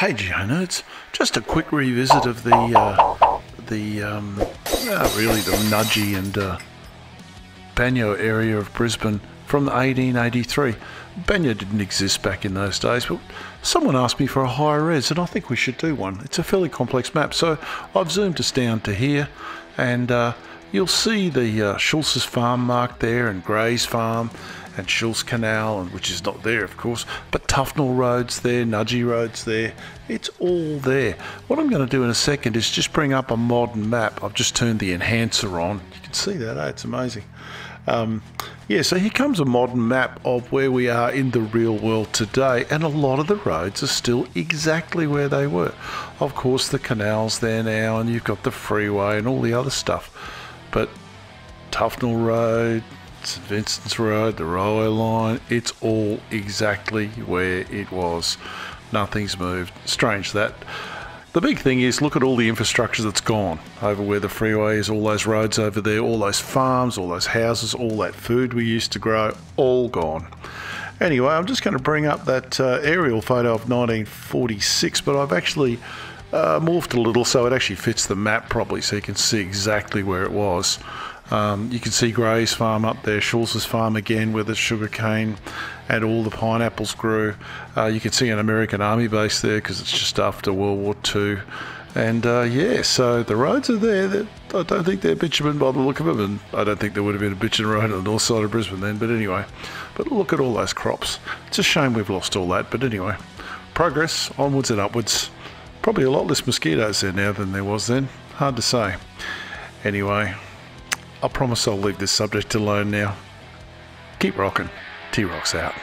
Hey Geonerds, just a quick revisit of the, uh, the, um, uh, really the Nudgee and uh, Banyo area of Brisbane from 1883. Banyo didn't exist back in those days, but someone asked me for a high res, and I think we should do one. It's a fairly complex map, so I've zoomed us down to here, and uh, you'll see the uh, Schulz's farm marked there, and Gray's farm, and Schulz Canal, which is not there, of course, but Tufnell Road's there, Nudgee Road's there. It's all there. What I'm going to do in a second is just bring up a modern map. I've just turned the enhancer on. You can see that, eh? it's amazing. Um, yeah, so here comes a modern map of where we are in the real world today, and a lot of the roads are still exactly where they were. Of course, the canal's there now, and you've got the freeway and all the other stuff. But Tufnell Road, St Vincent's Road, the railway line, it's all exactly where it was. Nothing's moved. Strange that. The big thing is look at all the infrastructure that's gone over where the freeway is, all those roads over there, all those farms, all those houses, all that food we used to grow, all gone. Anyway, I'm just going to bring up that uh, aerial photo of 1946, but I've actually uh, morphed a little so it actually fits the map properly so you can see exactly where it was. Um, you can see Gray's farm up there, Schulz's farm again where the sugar cane and all the pineapples grew. Uh, you can see an American Army base there because it's just after World War II. And uh, yeah, so the roads are there. I don't think they're bitumen by the look of them, and I don't think there would have been a bitumen road on the north side of Brisbane then. But anyway, but look at all those crops. It's a shame we've lost all that. But anyway, progress onwards and upwards. Probably a lot less mosquitoes there now than there was then. Hard to say. Anyway, I promise I'll leave this subject alone now. Keep rocking. T Rocks out.